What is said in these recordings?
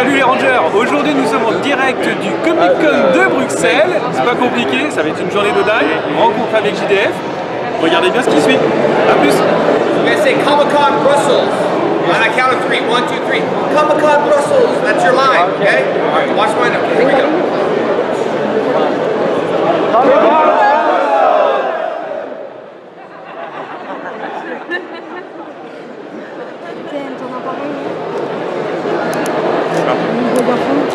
Salut les Rangers, aujourd'hui nous sommes en direct du Comic Con de Bruxelles, c'est pas compliqué, ça va être une journée de dingue, rencontre avec JDF, regardez bien ce qui suit, A plus I'm gonna say Comic Con Brussels. On a count of three. One, two, three. Comic Con Brussels. That's your line, okay? All right, watch my number. Here we go. Niveau bas fond.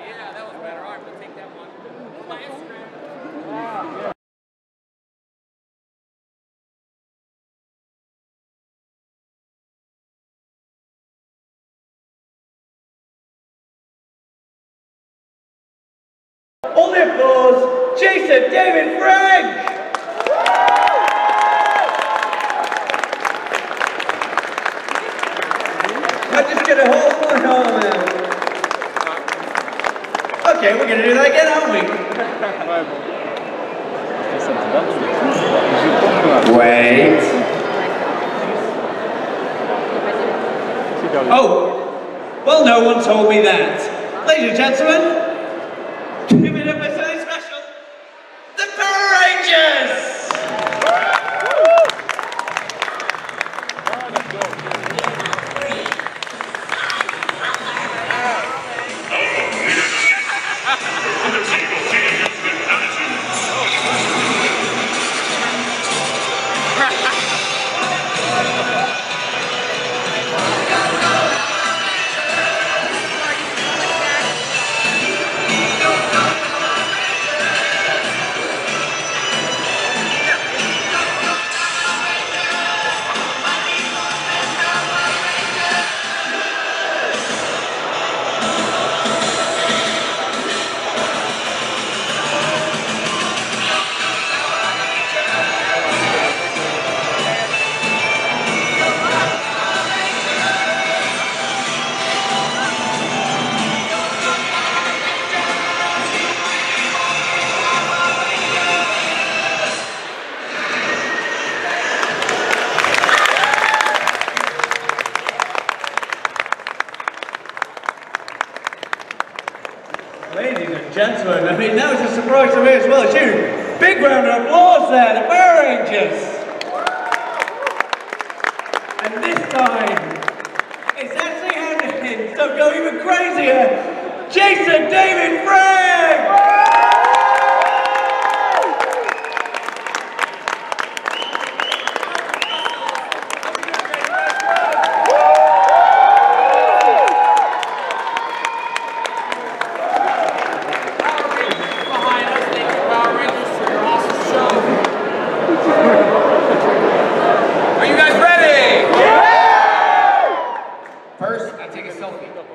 Yeah, that was better. All right, we'll take that one. My Instagram. All the applause, Jason David Frank! I just get a hold my arm out. We're gonna do that again, aren't we? Wait. Oh, well, no one told me that. Ladies and gentlemen, so go even crazier. Jason David Frank! Behind us, thank you, Power Rangers, for your awesome show. Are you guys ready? First, I take a selfie. Well,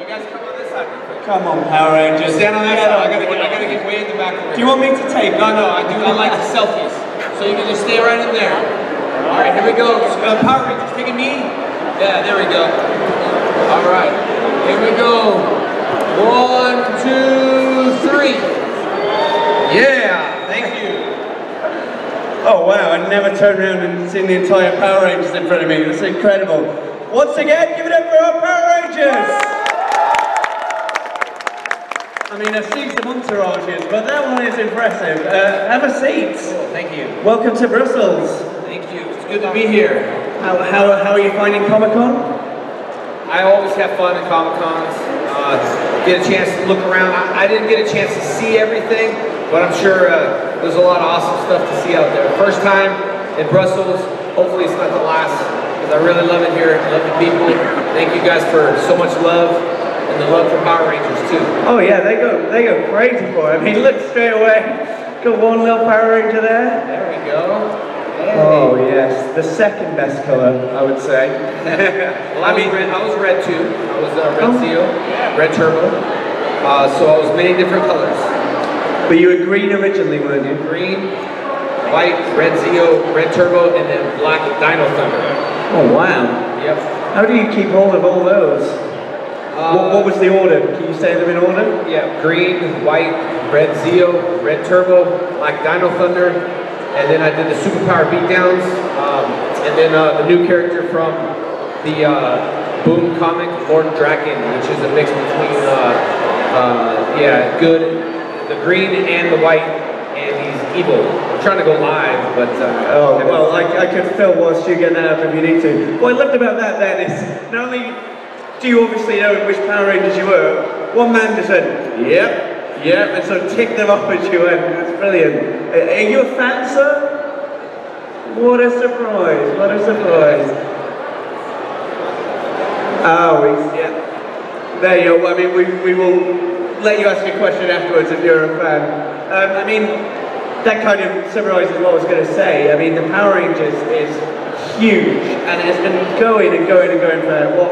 You guys come on this side. real quick. Come on, Power Rangers. Stand on that side. I gotta get, I gotta get way in the back. over Do you here. want me to take No, no, I do. I like the selfies. So you can just stay right in there. All right, here we go. Uh, Power Rangers, taking me. Yeah, there we go. All right, here we go. One, two, three. Yeah, thank you. Oh wow, I never turned around and seen the entire Power Rangers in front of me. That's incredible. Once again, give it up for our Power Rangers! I mean, I've seen some entourages, but that one is impressive. Uh, have a seat. Thank you. Welcome to Brussels. Thank you. It's good to be here. How, how, how are you finding Comic Con? I always have fun at Comic Cons. Uh, get a chance to look around. I, I didn't get a chance to see everything, but I'm sure uh, there's a lot of awesome stuff to see out there. First time in Brussels. Hopefully it's not the last, because I really love it here. I love the people. Thank you guys for so much love and the love for Power Rangers too. Oh yeah, they go they go crazy for it. I mean, look straight away. Got one little Power Ranger there. There we go. Hey. Oh yes, the second best color, I would say. Well, I, I mean- was red, I was red too. I was uh, red Oh. Zeo, red turbo. Uh, so I was many different colors. But you were green originally, weren't you? Green, white, red Zeo, red turbo, and then black Dino Thunder. Oh wow. Yep. How do you keep hold of all those? Uh, what, what was the order? Can you say them in order? Yeah, green, white, red Zeo, red turbo, black Dino Thunder, and then I did the superpower beatdowns, um, and then uh, the new character from the uh, Boom comic, Lord Drakkon, which is a mix between, uh, uh, yeah, good, the green and the white, and he's evil. I'm trying to go live, but uh, Oh, well, I, I could fill whilst you get that up if you need to. What I loved about that then is, not only do you obviously know which Power Rangers you were, one man just said, yep, yep, and so ticked them off as you went. It was brilliant. Are you a fan, sir? What a surprise, what a surprise. Oh, we, yeah. There you go. I mean, we, we will let you ask your question afterwards if you're a fan. Um, I mean, that kind of summarizes what I was going to say. I mean, the Power Rangers is huge, and it's been going and going and going for, what,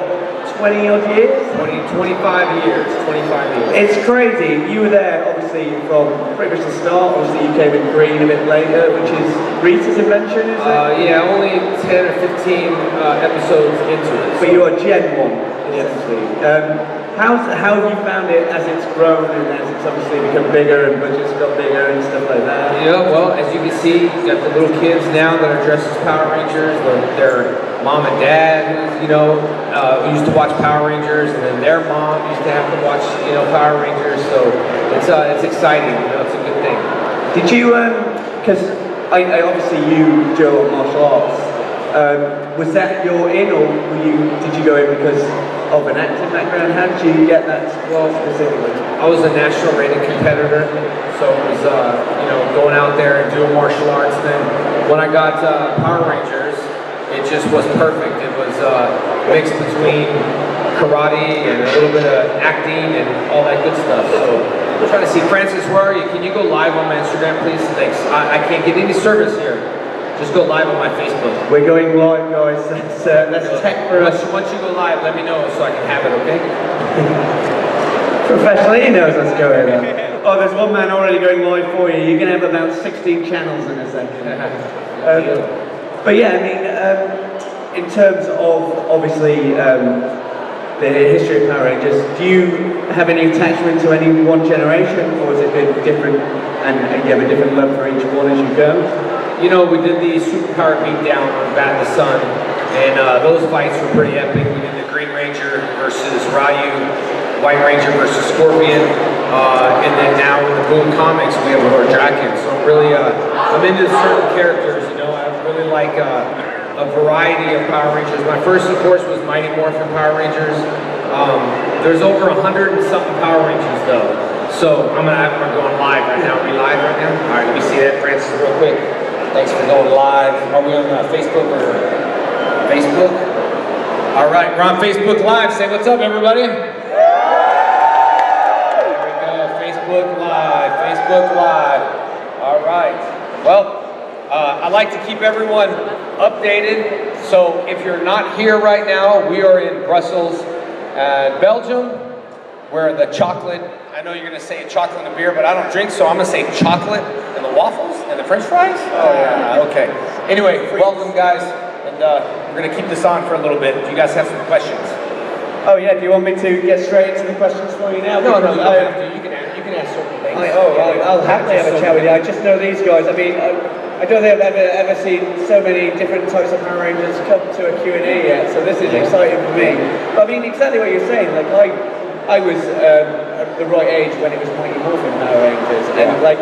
20 odd years? 20, 25 years, 25 years. It's crazy. You were there, obviously, from pretty much the start. Obviously, you came in green a bit later, which is Rita's invention, is it? Uh, yeah, only 10 or 15 uh, episodes into it. But you are Gen 1, essentially. Um, how's, how have you found it as it's grown and as it's obviously become bigger and budgets got bigger and stuff like that? Yeah, well, as you can see, you got the little kids now that are dressed as Power Rangers. Their, their mom and dad, you know, uh, used to watch Power Rangers, and then their mom used to have to watch, you know, Power Rangers. So it's uh, it's exciting. You know, it's a good thing. Did you, because I, I obviously you, Joe, martial arts. Um, was that your in, or were you, did you go in because an acting background? How did you get that well, specifically? I was a national rated competitor, so it was, uh, you know, going out there and doing martial arts. Then when I got uh, Power Rangers, it just was perfect. It was uh, mixed between karate and a little bit of acting and all that good stuff. So I'm trying to see, Francis, where are you? Can you go live on my Instagram, please? Thanks. I, I can't get any service here. Just go live on my Facebook. We're going live, guys. That's, uh, that's tech for Once, us. once you go live, let me know so I can have it, okay? Professionally, he knows what's going on. Oh, there's one man already going live for you. You're going to have about 16 channels in a second. Um, but yeah, I mean, um, in terms of obviously um, the history of Power Rangers, do you have any attachment to any one generation, or has it been different, and, and you have a different love for each one as you go? You know, we did the superpower beatdown on Bat the Sun, and uh, those fights were pretty epic. We did the Green Ranger versus Ryu, White Ranger versus Scorpion, uh, and then now in the Boom comics we have Lord Drakkon. So I'm really, uh, I'm into certain characters. You know, I really like uh, a variety of Power Rangers. My first, of course, was Mighty Morphin Power Rangers. Um, there's over a hundred and something Power Rangers though. So I'm gonna, we're going live right now. Are we live right now? All right, let me see that, Francis, real quick. Thanks for going live. Are we on uh, Facebook or Facebook? All right, we're on Facebook Live. Say what's up, everybody. There we go. Facebook Live. Facebook Live. All right. Well, uh, I like to keep everyone updated. So if you're not here right now, we are in Brussels, uh, Belgium, where the chocolate. I know you're going to say chocolate and beer, but I don't drink, so I'm going to say chocolate and the waffles and the French fries. Oh yeah. Okay. Anyway, welcome guys, and uh, we're going to keep this on for a little bit. Do you guys have some questions? Oh yeah, do you want me to get straight into the questions for you now? No, no, Because you I- don't have to. You can you can ask certain things. I, oh, I'll, I'll happily have a chat with you. I just know these guys. I mean, I, I don't think I've ever ever seen so many different types of Power Rangers come to a Q and A yet. So this is exciting for me. But I mean, exactly what you're saying. Like I, I was um, the right age when it was Mighty Morphin Power Rangers, and like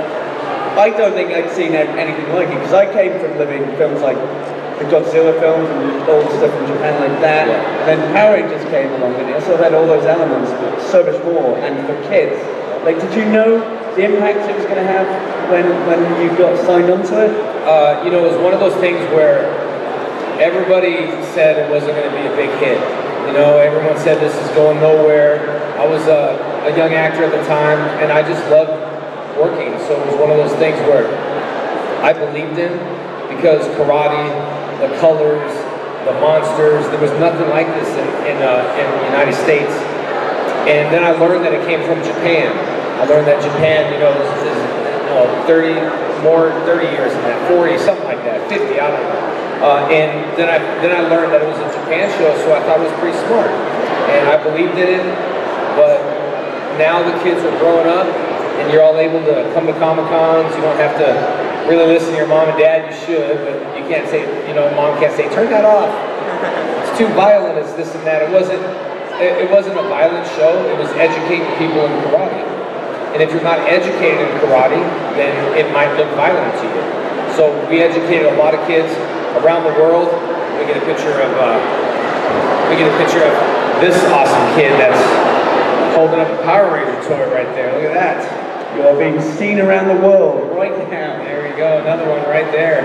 I don't think I'd seen anything like it because I came from living films like the Godzilla films and all the stuff from Japan like that. And then Power Rangers came along and it sort of had all those elements, but so much more. And for kids, like, did you know the impact it was going to have when when you got signed onto it? uh, you know, it was one of those things where everybody said it wasn't going to be a big hit. You know, everyone said this is going nowhere. I was a, a young actor at the time, and I just loved working. So it was one of those things where I believed in because karate, the colors, the monsters, there was nothing like this in, in, uh, in the United States. And then I learned that it came from Japan. I learned that Japan, you know, is, is you know, 30, more, 30 years than that, 40, something like that, 50, I don't know. Uh, and then I, then I learned that it was a Japan show, so I thought it was pretty smart. And I believed in it, but now the kids are growing up, and you're all able to come to Comic Cons. You don't have to really listen to your mom and dad, you should, but you can't say, you know, mom can't say, turn that off. It's too violent, it's this and that. It wasn't, it, it wasn't a violent show, it was educating people in karate. And if you're not educated in karate, then it might look violent to you. So we educated a lot of kids around the world. We get a picture of, uh, we get a picture of this awesome kid that's holding up a Power Ranger toy right there. Look at that. You're being seen around the world right now. There we go, another one right there.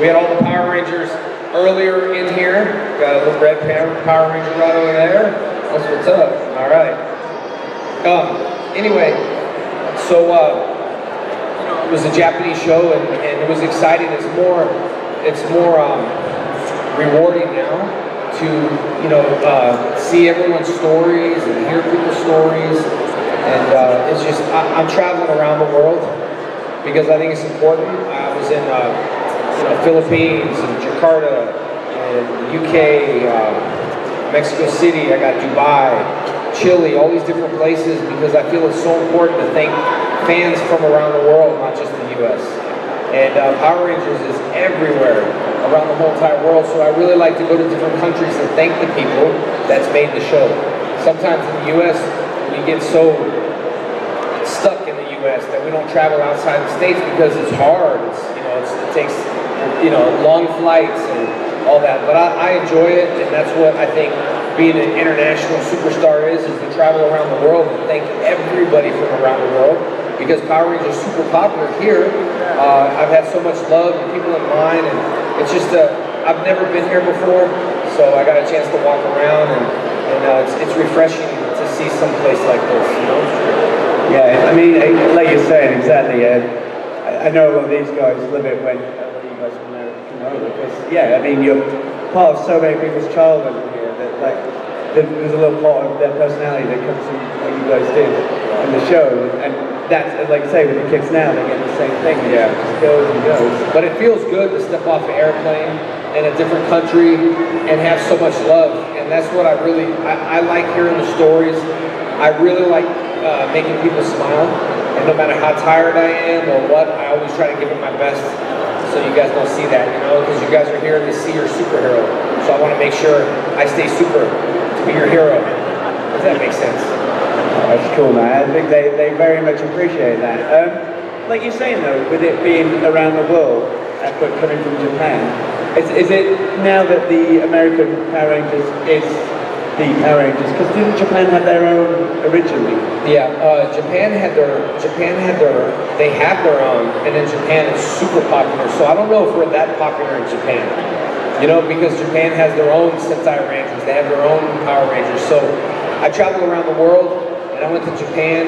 We had all the Power Rangers earlier in here. Got a little red Power Ranger right over there. That's what's up. All right. Um, anyway, so uh, it was a Japanese show and, and it was exciting. It's more, it's more um, rewarding now to you know uh, see everyone's stories and hear people's stories, and uh, it's just I, am traveling around the world because I think it's important. I was in uh, you know Philippines and Jakarta and UK, uh, Mexico City. I got Dubai, Chile, all these different places because I feel it's so important to thank fans from around the world, not just the U.S. And uh, Power Rangers is everywhere around the whole entire world. So I really like to go to different countries and thank the people that's made the show. Sometimes in the U.S. we get so stuck in the U.S. that we don't travel outside the states because it's hard. It's, you know, it's, it takes you know long flights and all that. But I, I enjoy it, and that's what I think being an international superstar is: is to travel around the world and thank everybody from around the world because Power Rangers is super popular here. Uh, I've had so much love and people in line, and it's just uh, I've never been here before, so I got a chance to walk around, and, and uh, it's, it's refreshing see some place like this. You know? Yeah, I mean, like you're saying, exactly. Uh, I, know a lot of these guys live it when of you guys come over because, yeah, I mean, you're part of so many people's childhood here that, like, there's a little part of their personality that comes from what you guys did in the show, and that's like I say with the kids now, they get the same thing. Yeah, just goes and goes. But it feels good to step off an airplane in a different country and have so much love, and that's what I really I, I like hearing the stories. I really like uh, making people smile, and no matter how tired I am or what, I always try to give it my best. So you guys don't see that, you know, because you guys are here to see your superhero. So I want to make sure I stay super to be your hero. Does that make sense? That's cool, man. I think they, they very much appreciate that. Um, like you're saying though, with it being around the world, but coming from Japan, is, is it now that the American Power Rangers is the Power Rangers? Because didn't Japan have their own originally? Yeah, uh, Japan had their Japan had their they have their own, and then Japan is super popular. So I don't know if we're that popular in Japan. You know, because Japan has their own Sentai Rangers, they have their own Power Rangers. So I traveled around the world and I went to Japan.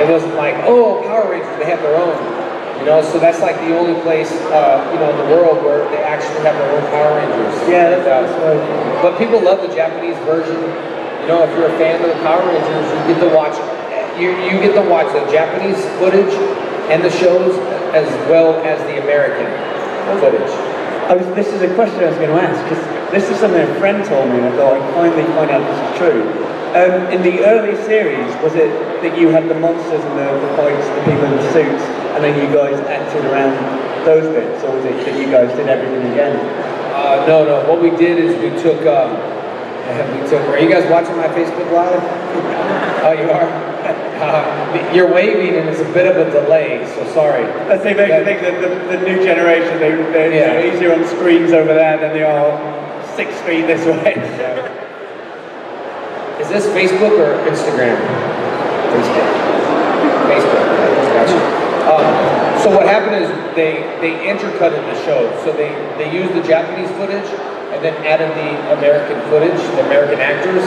It wasn't like, oh, Power Rangers, they have their own. You know, so that's like the only place, uh, you know, in the world where they actually have their own Power Rangers. Yeah, that's, that's right. But people love the Japanese version. You know, if you're a fan of the Power Rangers, you get to watch, you, you get to watch the Japanese footage and the shows as well as the American footage. I was, this is a question I was going to ask, because this is something a friend told me, and I thought I'd finally find out this is true. Um, in the early series, was it that you had the monsters and the, the fights, the people in the suits, and then you guys acted around those bits, or was it that you guys did everything again? Uh, no, no. What we did is we took, um, we took. Are you guys watching my Facebook Live? oh, you are. Uh, you're waving and it's a bit of a delay, so sorry. I think I think that the, the new generation they, they're Yeah. easier on screens over there than they are six feet this way. Is this Facebook or Instagram? Facebook. Facebook. Um, so what happened is they they intercutted the show. So they they used the Japanese footage and then added the American footage, the American actors.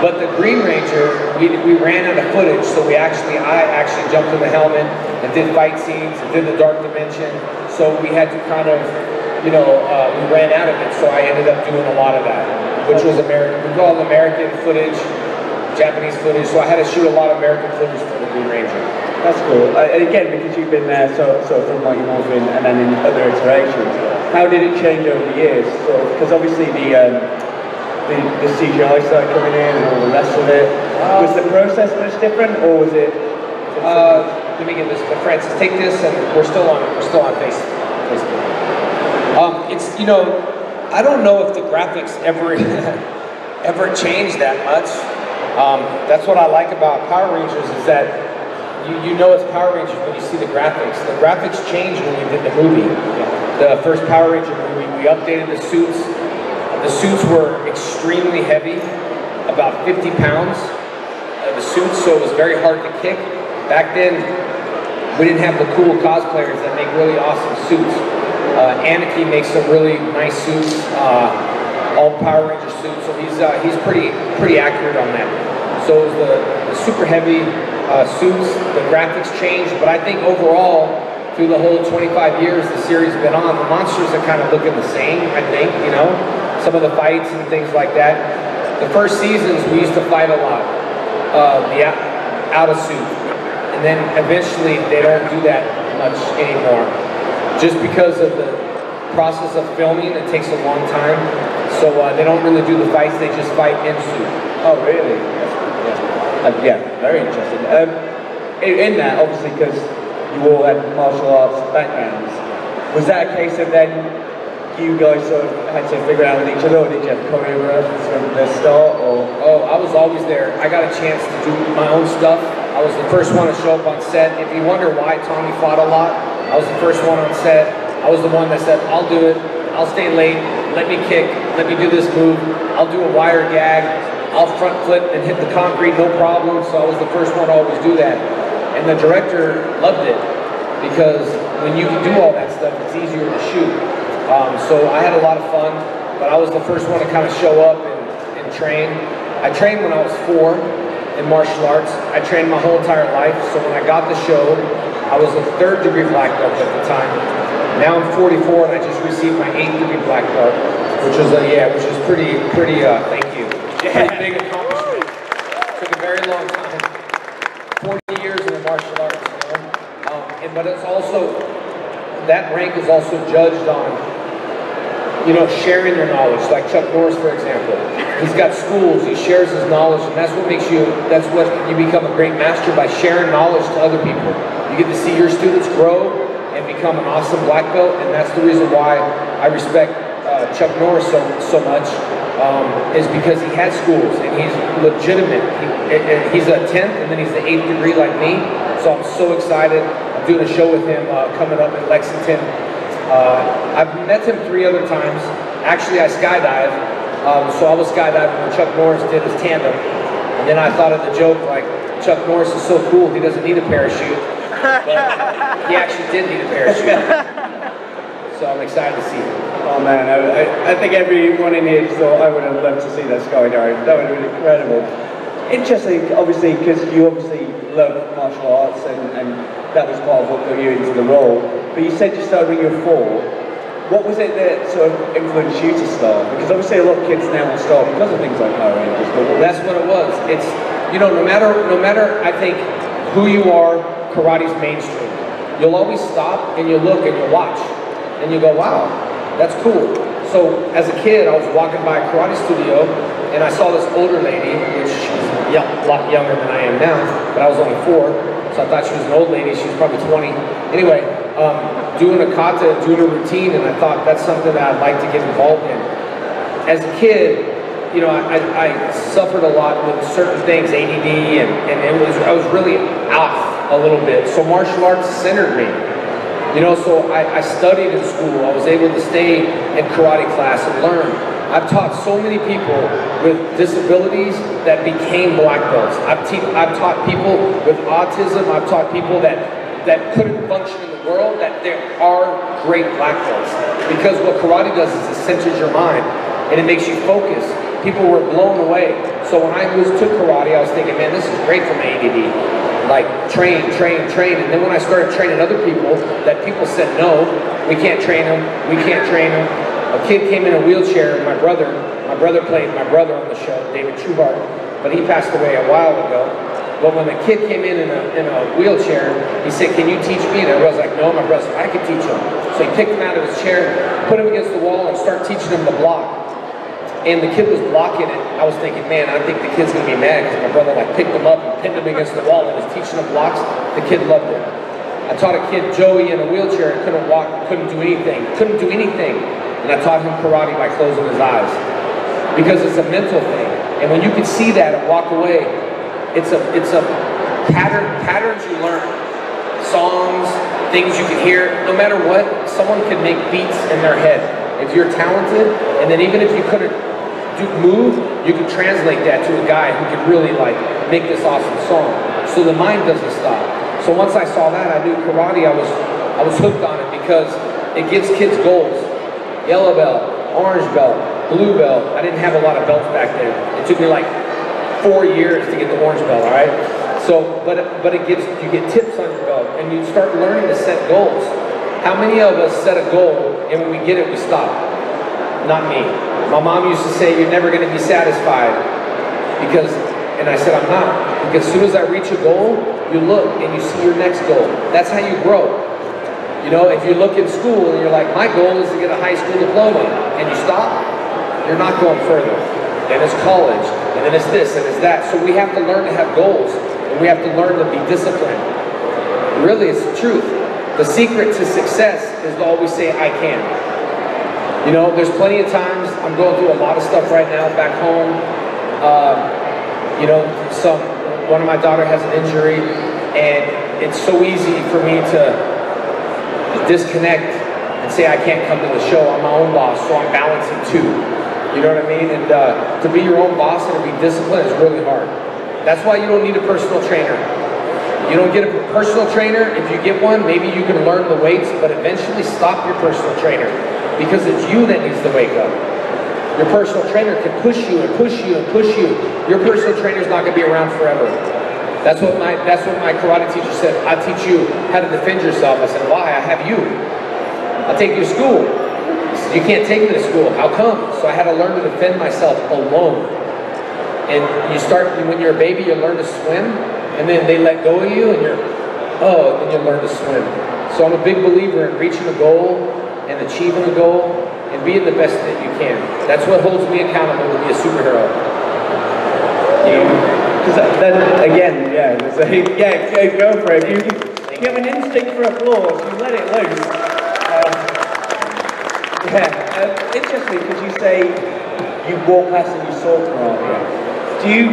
But the Green Ranger, we, we ran out of footage, so we actually I actually jumped in the helmet and did fight scenes and did the Dark Dimension. So we had to kind of, you know, uh, we ran out of it. So I ended up doing a lot of that, which was American. We call American footage, Japanese footage. So I had to shoot a lot of American footage for the Green Ranger. That's cool. Uh, and again, because you've been there so, so from Mighty Morphin and then in other iterations, how did it change over the years? Because obviously the, um, the the CGI started coming in and all the rest of it. Was the process much different, or was it? Uh, let me get this. Francis, take this, and we're still on. We're still on face, Facebook. Um, it's you know, I don't know if the graphics ever ever changed that much. Um, that's what I like about Power Rangers is that you, you know it's Power Rangers when you see the graphics. The graphics changed when we did the movie. The first Power Ranger movie, we updated the suits. The suits were extremely heavy, about 50 pounds. Uh, the suits, so it was very hard to kick. Back then, we didn't have the cool cosplayers that make really awesome suits. Uh, Anarchy makes some really nice suits, uh, all Power Ranger suits. So he's uh, he's pretty pretty accurate on that. So it was the, the super heavy uh, suits, the graphics changed, but I think overall, through the whole 25 years the series has been on, the monsters are kind of looking the same. I think you know some of the fights and things like that. The first seasons we used to fight a lot, uh, the out of suit, and then eventually they don't do that much anymore just because of the process of filming, it takes a long time. So uh, they don't really do the fights, they just fight in suit. Oh, really? Yeah, uh, yeah very interesting. Um, in, in that, obviously, because you all had martial arts backgrounds, was that a case of then you guys sort of had to figure out with each other, or did you have choreographers from the start, or? Oh, I was always there. I got a chance to do my own stuff. I was the first one to show up on set. If you wonder why Tommy fought a lot, I was the first one on set. I was the one that said, I'll do it. I'll stay late. Let me kick. Let me do this move. I'll do a wire gag. I'll front flip and hit the concrete, no problem. So I was the first one to always do that. And the director loved it because when you can do all that stuff, it's easier to shoot. Um, so I had a lot of fun, but I was the first one to kind of show up and, and train. I trained when I was four in martial arts. I trained my whole entire life. So when I got the show, I was a third degree black belt at the time. Now I'm 44 and I just received my eighth degree black belt, which was a, yeah, which is pretty, pretty, uh, Pretty big accomplishment. Took a very long time. 40 years in the martial arts, you know? Um, and, but it's also, that rank is also judged on you know, sharing your knowledge, like Chuck Norris, for example. He's got schools, he shares his knowledge, and that's what makes you, that's what you become a great master by sharing knowledge to other people. You get to see your students grow and become an awesome black belt, and that's the reason why I respect uh, Chuck Norris so, so much, um, is because he had schools, and he's legitimate. He, he's a 10th, and then he's the 8th degree like me, so I'm so excited. I'm doing a show with him uh, coming up in Lexington uh, I've met him three other times. Actually, I skydive. Um, so I was skydiving when Chuck Norris did his tandem. And then I thought of the joke, like, Chuck Norris is so cool, he doesn't need a parachute. But he actually did need a parachute. So I'm excited to see him. Oh man, I, I think everyone in here thought I would have loved to see that skydive. That would have been incredible. Interesting, obviously, because you obviously love martial arts and, and that was part of what got you into the role. But you said you started when you were four. What was it that sort of influenced you to start? Because obviously a lot of kids now will start because of things like Power Rangers. But That's what it was. It's you know, no matter no matter I think who you are, karate's mainstream. You'll always stop and you look and you watch. And you go, wow, that's cool. So as a kid, I was walking by a karate studio and I saw this older lady, which she's a lot younger than I am now, but I was only four, so I thought she was an old lady. She was probably 20. Anyway, um, doing a kata, doing a routine, and I thought that's something that I'd like to get involved in. As a kid, you know, I, I suffered a lot with certain things, ADD, and, and it was I was really off a little bit. So martial arts centered me. You know, so I, I studied in school. I was able to stay in karate class and learn. I've taught so many people with disabilities that became black belts. I've, I've taught people with autism. I've taught people that, that couldn't function in the world that there are great black belts. Because what karate does is it centers your mind and it makes you focus. People were blown away. So when I was to karate, I was thinking, man, this is great for my ADD like train, train, train. And then when I started training other people, that people said, no, we can't train them, we can't train them. A kid came in a wheelchair, my brother, my brother played my brother on the show, David Trueheart, but he passed away a while ago. But when the kid came in in a, in a wheelchair, he said, can you teach me? And I was like, no, my brother I can teach him. So he picked him out of his chair, put him against the wall, and start teaching him the block. And the kid was blocking it. I was thinking, man, I think the kid's gonna be mad because my brother like picked him up and pinned him against the wall and was teaching him blocks. The kid loved it. I taught a kid Joey in a wheelchair and couldn't walk, couldn't do anything, couldn't do anything, and I taught him karate by closing his eyes because it's a mental thing. And when you can see that and walk away, it's a it's a pattern patterns you learn, songs, things you can hear. No matter what, someone can make beats in their head if you're talented, and then even if you couldn't do, move, you can translate that to a guy who can really like make this awesome song. So the mind doesn't stop. So once I saw that, I knew karate. I was I was hooked on it because it gives kids goals. Yellow belt, orange belt, blue belt. I didn't have a lot of belts back then. It took me like four years to get the orange belt. All right. So, but but it gives you get tips on your belt, and you start learning to set goals. How many of us set a goal and when we get it, we stop? Not me. My mom used to say, you're never going to be satisfied because, and I said, I'm not. Because as soon as I reach a goal, you look and you see your next goal. That's how you grow. You know, if you look in school and you're like, my goal is to get a high school diploma, and you stop, you're not going further. Then it's college, and then it's this, and it's that. So we have to learn to have goals, and we have to learn to be disciplined. Really, it's the truth. The secret to success is to always say, I can. You know, there's plenty of times, I'm going through a lot of stuff right now back home. Um, you know, some, one of my daughter has an injury, and it's so easy for me to disconnect and say I can't come to the show. I'm my own boss, so I'm balancing two. You know what I mean? And uh, to be your own boss and to be disciplined is really hard. That's why you don't need a personal trainer. You don't get a personal trainer. If you get one, maybe you can learn the weights, but eventually stop your personal trainer because it's you that needs to wake up. Your personal trainer can push you and push you and push you. Your personal trainer is not going to be around forever. That's what my that's what my karate teacher said. I teach you how to defend yourself. I said, why? I have you. I'll take you to school. Said, you can't take me to school. How come? So I had to learn to defend myself alone. And you start when you're a baby, you learn to swim and then they let go of you and you're, oh, and you learn to swim. So I'm a big believer in reaching a goal and achieving a goal and being the best that you can. That's what holds me accountable to be a superhero. You know? Because then, again, yeah, a, yeah, yeah, go for it. You, you have an instinct for applause, you let it loose. Um, yeah, uh, interesting because you say you walk past and you saw karate. Do you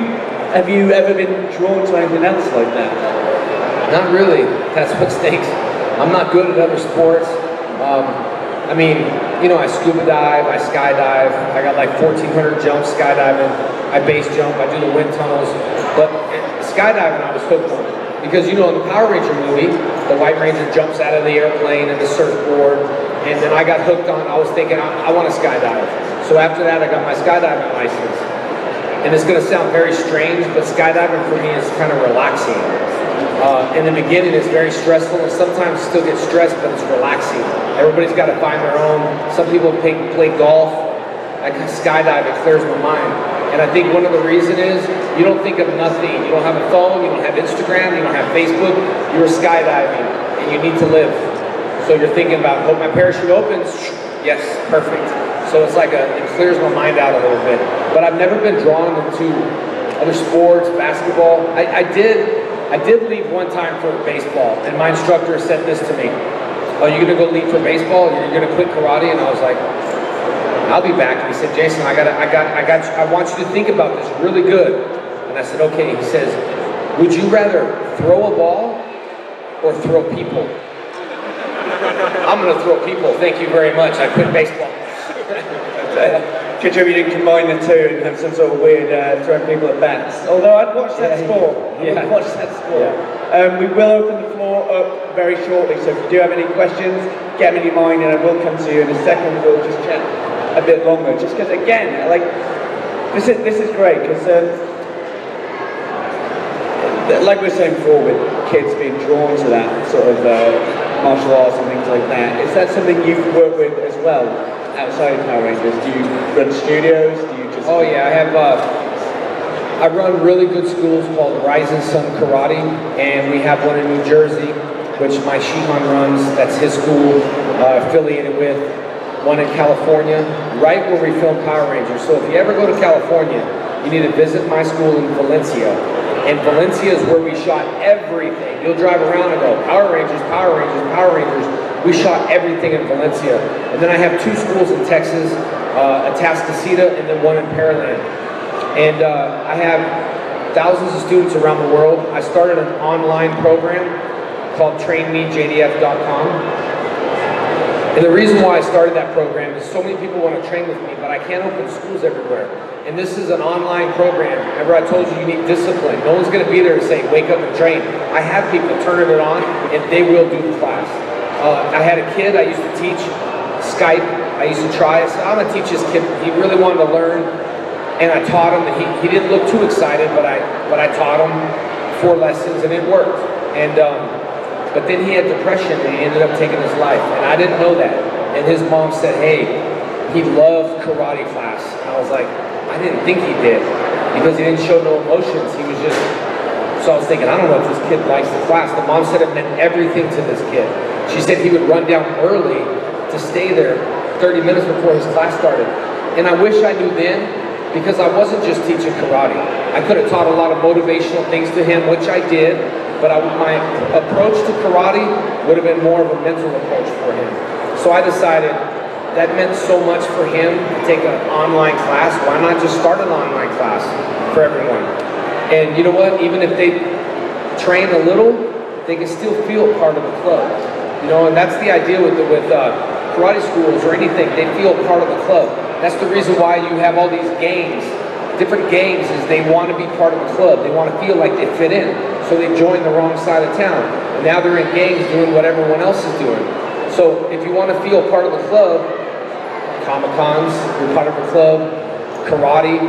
have you ever been drawn to anything else like that? Not really. That's what stinks. I'm not good at other sports. Um, I mean, you know, I scuba dive, I skydive, I got like 1,400 jumps skydiving, I base jump, I do the wind tunnels. But skydiving, I was hooked on. Because, you know, in the Power Ranger movie, the White Ranger jumps out of the airplane and the surfboard, and then I got hooked on, I was thinking, I, I want to skydive. So after that, I got my skydiving license. And it's going to sound very strange, but skydiving for me is kind of relaxing. Uh, in the beginning, it's very stressful, and sometimes still get stressed, but it's relaxing. Everybody's got to find their own. Some people play, play golf. Skydive, it clears my mind. And I think one of the reasons is you don't think of nothing. You don't have a phone, you don't have Instagram, you don't have Facebook. You're skydiving, and you need to live. So you're thinking about, hope my parachute opens. Yes, perfect. So it's like a, it clears my mind out a little bit. But I've never been drawn into other sports, basketball. I, I did, I did leave one time for baseball, and my instructor said this to me. Oh, you're gonna go leave for baseball? You're gonna quit karate? And I was like, I'll be back. And he said, Jason, I got, I got, I got, I want you to think about this really good. And I said, okay. He says, would you rather throw a ball or throw people? I'm gonna throw people. Thank you very much. I quit baseball. Good job you didn't combine the two and have some sort of weird uh, throwing people at bats. Although I'd watch that Yeah, sport. yeah. I'd watch that sport. Um, we will open the floor up very shortly, so if you do have any questions, get them in your mind and I will come to you in a second. We'll just chat a bit longer. Just because, again, like, this is, this is great because, um, like we were saying before, with kids being drawn to that sort of uh, martial arts and things like that, is that something you've worked with as well? Outside of Power Rangers? Do you run studios? Do you just? Oh yeah, I have. Uh, I run really good schools called Rising Sun Karate, and we have one in New Jersey, which my Shihan runs. That's his school, uh, affiliated with. one in California, right where we filmed Power Rangers. So if you ever go to California, you need to visit my school in Valencia. And Valencia is where we shot everything. You'll drive around and go, Power Rangers, Power Rangers, Power Rangers. We shot everything in Valencia. And then I have two schools in Texas, uh, Atascocita and then one in Pearland. And uh, I have thousands of students around the world. I started an online program called trainmejdf.com. And the reason why I started that program is so many people want to train with me, but I can't open schools everywhere. And this is an online program. Remember I told you you need discipline. No one's going to be there to say, wake up and train. I have people turning it on, and they will do the class. Uh, I had a kid I used to teach Skype. I used to try. I said, I'm to teach this kid. He really wanted to learn and I taught him. He, he didn't look too excited, but I but I taught him four lessons, and it worked. And um, but then he had depression, and he ended up taking his life, and I didn't know that. And his mom said, "Hey, he loved karate class." I was like, I didn't think he did because he didn't show no emotions. He was just. So I was thinking, I don't know if this kid likes the class. The mom said it meant everything to this kid. She said he would run down early to stay there 30 minutes before his class started. And I wish I knew then because I wasn't just teaching karate. I could have taught a lot of motivational things to him, which I did, but I, my approach to karate would have been more of a mental approach for him. So I decided that meant so much for him to take an online class. Why not just start an online class for everyone? And you know what? Even if they train a little, they can still feel part of the club. You know, and that's the idea with the, with uh, karate schools or anything. They feel part of the club. That's the reason why you have all these games. Different games is they want to be part of the club. They want to feel like they fit in. So they join the wrong side of town. And now they're in games doing what everyone else is doing. So if you want to feel part of the club, Comic Cons, you're part of the club, karate,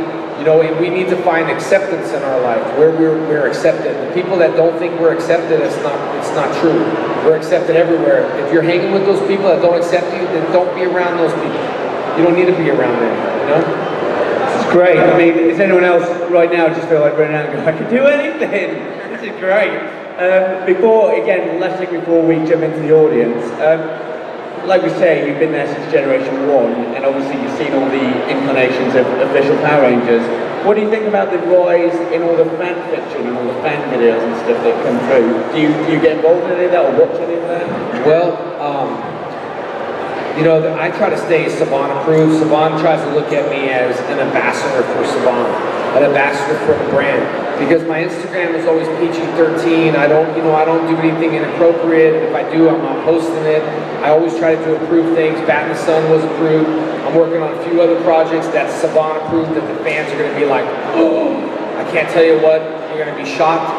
you know, we need to find acceptance in our life where we're, we're accepted. The people that don't think we're accepted, it's not, it's not true. We're accepted everywhere. If you're hanging with those people that don't accept you, then don't be around those people. You don't need to be around them, you know? It's great. I mean, is anyone else right now just feel like running out and go, I can do anything? This is great. Um, before, again, last thing before we jump into the audience, um, like we say, you've been there since Generation 1, and obviously you've seen all the inclinations of official Power Rangers. What do you think about the rise in all the fan fiction and all the fan videos and stuff that come through? Do you, do you get involved in any of that or watch any of that? Well, um, you know, I try to stay Saban approved. Saban tries to look at me as an ambassador for Saban, an ambassador for the brand. Because my Instagram is always PG-13. I don't, you know, I don't do anything inappropriate. If I do, I'm not posting it. I always try to do approve things. Bat and Sun was approved. I'm working on a few other projects that's Saban approved that the fans are going to be like, oh, I can't tell you what. You're going to be shocked.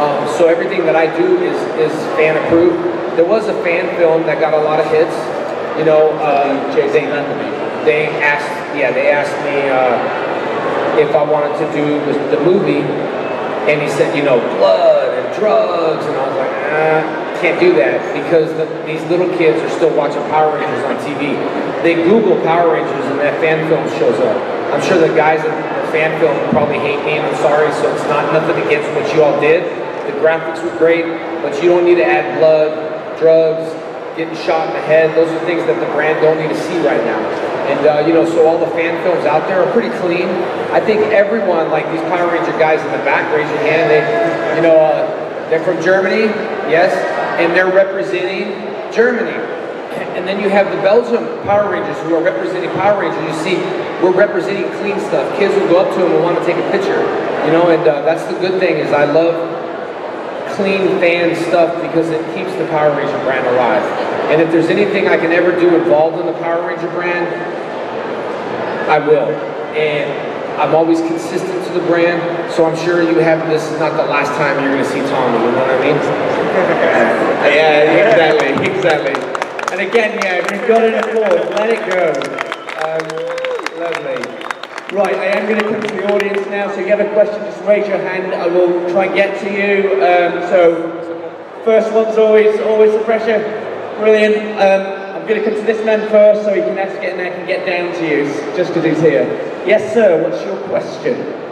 Um, so everything that I do is, is fan approved. There was a fan film that got a lot of hits. You know, uh, they, they asked, yeah, they asked me uh, if I wanted to do the, movie, and he said, you know, blood and drugs, and I was like, ah, can't do that because the, these little kids are still watching Power Rangers on TV. They Google Power Rangers and that fan film shows up. I'm sure the guys in the fan film probably hate me, and I'm sorry, so it's not nothing against what you all did. The graphics were great, but you don't need to add blood, drugs, getting shot in the head. Those are things that the brand don't need to see right now. And uh, you know, so all the fan films out there are pretty clean. I think everyone, like these Power Ranger guys in the back, raise your hand. They, you know, uh, they're from Germany, yes, and they're representing Germany. And then you have the Belgium Power Rangers who are representing Power Rangers. You see, we're representing clean stuff. Kids will go up to them and want to take a picture, you know. And uh, that's the good thing is I love clean fan stuff because it keeps the Power Ranger brand alive. And if there's anything I can ever do involved in the Power Ranger brand, I will. And I'm always consistent to the brand, so I'm sure you have this is not the last time you're going to see Tommy, you know what I mean? yeah, exactly, exactly. And again, yeah, if you've got an applause, let it go. Um, lovely. Right, I am going to come to the audience now, so if you have a question, just raise your hand. I will try and get to you. Um, so, first one's always always the pressure. Brilliant. Um, going to come to this man first, so he can actually get in there and get down to you, just because he's here. Yes, sir. What's your question?